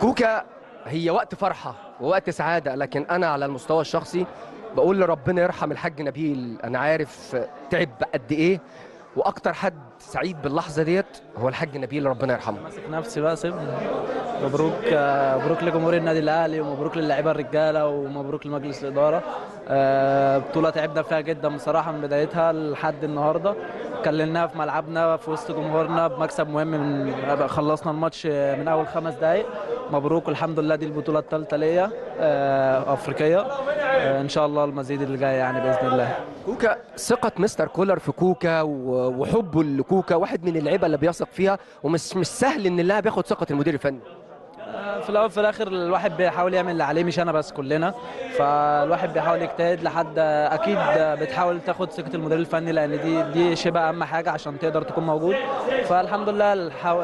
كوكا هي وقت فرحة ووقت سعادة لكن أنا على المستوى الشخصي بقول لربنا يرحم الحاج نبيل. أنا عارف تعب قد إيه وأكتر حد سعيد باللحظة ديت هو الحاج نبيل ربنا يرحمه. ماسك نفسي بقى سيبني. مبروك مبروك لجمهور النادي الأهلي ومبروك للاعيبه الرجالة ومبروك لمجلس الإدارة. آه، بطولة تعبنا فيها جدا بصراحة من بدايتها لحد النهارده. كللناها في ملعبنا في وسط جمهورنا بمكسب مهم من خلصنا الماتش من أول خمس دقائق مبروك والحمد لله دي البطولة الثالثة ليا آه، أفريقية. آه، إن شاء الله المزيد اللي جاي يعني بإذن الله. كوكا ثقة مستر كولر في كوكا وحبه لكوكا واحد من اللعيبة اللي بيثق فيها ومش مش سهل إن اللاعب ياخد ثقة المدير الفني. في الأول في الآخر الواحد بيحاول يعمل اللي عليه مش أنا بس كلنا فالواحد بيحاول يجتهد لحد أكيد بتحاول تاخد ثقة المدير الفني لأن دي دي شبه أهم حاجة عشان تقدر تكون موجود فالحمد لله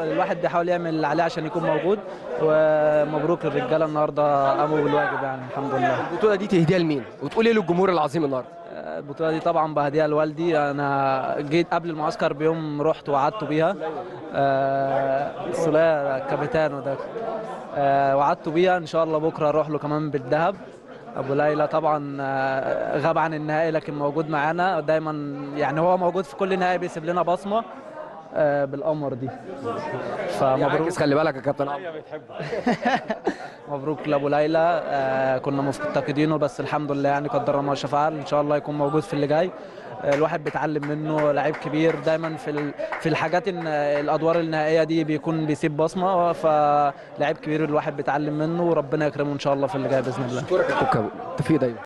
الواحد بيحاول يعمل اللي عليه عشان يكون موجود ومبروك للرجالة النهارده قاموا بالواجب يعني الحمد لله البطولة دي تهديها لمين؟ وتقول إيه للجمهور العظيم النهاردة؟ البطولة دي طبعا بهديها لوالدي. أنا جيت قبل المعسكر بيوم رحت وعدته بيها. آه، السوليه كابيتانو ده. آه، وعدته بيها. إن شاء الله بكرة أروح له كمان بالذهب. أبو ليلى طبعا آه، غاب عن النهائي لكن موجود معانا. دايما يعني هو موجود في كل نهائي بيسيب لنا بصمة. آه، بالقمر دي. فمبروك. عاكس خلي بالك يا كابتن عمرو. مبروك لابو ليلى. آه كنا مفتقدينه بس الحمد لله يعني قدر الله ما شاء فعل إن شاء الله يكون موجود في اللي جاي. آه الواحد بيتعلم منه لعيب كبير. دايما في ال- في الحاجات إن الأدوار النهائية دي بيكون بيسيب بصمة. فلاعيب كبير الواحد بيتعلم منه وربنا يكرمه إن شاء الله في اللي جاي بإذن الله. كوكا توفيق دايما.